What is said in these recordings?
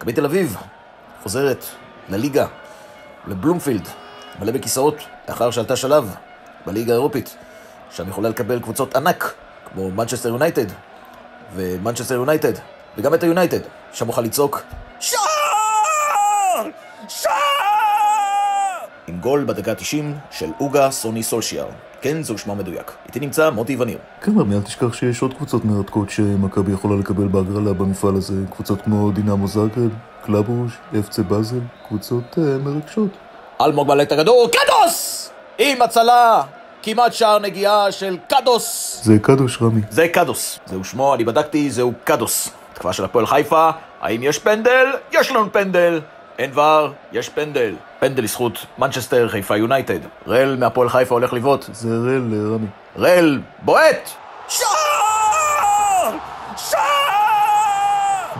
מכבי תל אביב חוזרת לליגה, לבלומפילד, מלא בכיסאות, לאחר שעלתה שלב בליגה האירופית, שם יכולה לקבל קבוצות ענק, כמו מנצ'סטר יונייטד ומנצ'סטר יונייטד, וגם את היונייטד, שם אוכל לצעוק שער! שער! גול בדקה 90 של אוגה סוני סולשיאר. כן, זהו שמו המדויק. איתי נמצא מוטי וניר. כן, אבל אל תשכח שיש עוד קבוצות מרתקות שמכבי יכולה לקבל בהגרלה במפעל הזה. קבוצות כמו דינמו זאגרב, קלאב ברוז', אף צה באזל, קבוצות אה, מרגשות. אלמוג מעלה את הכדור, קדוס! עם הצלה! כמעט שער נגיעה של קדוס! זה קדוש רמי. זה קדוס. זהו שמו, אני בדקתי, זהו קדוס. התקפה של הפועל חיפה, האם יש פנדל? יש לנו פנדל! אין VAR, יש פנדל. פנדל לזכות מנצ'סטר חיפה יונייטד. רל מהפועל חיפה הולך לבעוט. זה הראל, אה, רמי. רל, בועט! שער! שער!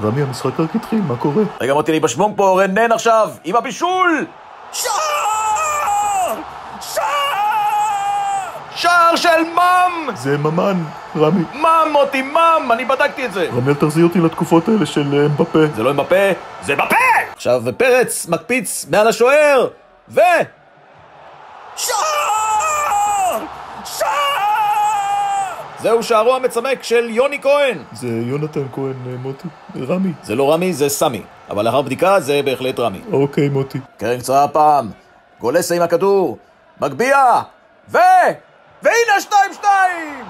רמי, המשחק רק התחיל, מה קורה? רגע מוטי, אני בשוונג פה, רנן עכשיו, עם הבישול! שער! שער! שער של מאם! זה ממן, רמי. מאם, מוטי, מאם! אני בדקתי את זה! רמי, אל תחזיר אותי לתקופות האלה של אה, אמבפה. זה לא מבפה, זה בפה! עכשיו פרץ מקפיץ מעל השוער, ו... שער! שער! זהו שערו המצמק של יוני כהן. זה יונתן כהן, אה, מוטי. רמי. זה לא רמי, זה סמי. אבל לאחר בדיקה זה בהחלט רמי. אוקיי, מוטי. קרן קצרה הפעם, גולסה עם הכדור, מגביה, ו... והנה שתיים שתיים!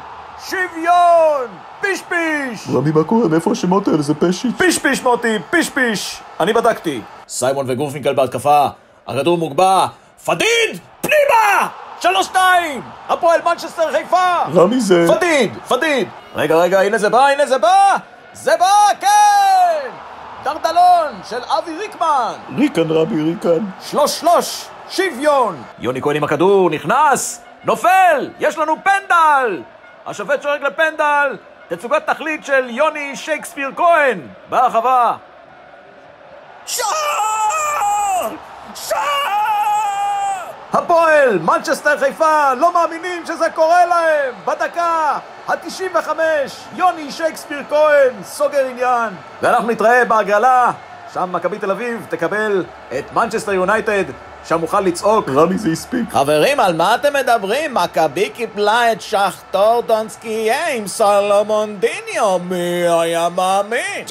שוויון! פיש-פיש! רמי, מה קורה? מאיפה השמות האלה? זה פשיץ'. פיש-פיש מוטי, פיש-פיש! אני בדקתי. סיימון וגורפינקל בהתקפה, הכדור מוגבה, פדיד! פנימה! שלוש שתיים! הפועל מנצ'סטר חיפה! רמי זה... פדיד! פדיד! רגע, רגע, הנה זה בא, הנה זה בא! זה בא, כן! דרדלון של אבי ריקמן! ריקן, רמי, ריקן. שלוש שלוש! שוויון! יוני כהן עם הכדור, נכנס! נופל! יש לנו פנדל! השופט שורק לפנדל! תצוגת תכלית של יוני שייקספיר כהן! ברחבה! שער! שער! הפועל, מנצ'סטר חיפה, לא מאמינים שזה קורה להם! בדקה ה-95, יוני שייקספיר כהן, סוגר עניין. ואנחנו נתראה בהגרלה, שם מכבי תל אביב תקבל את מנצ'סטר יונייטד, שם אוכל לצעוק. רמי זה הספיק. חברים, על מה אתם מדברים? מכבי קיבלה את שחטור דונסקיה עם סלומון דיניו, מי היה מאמין?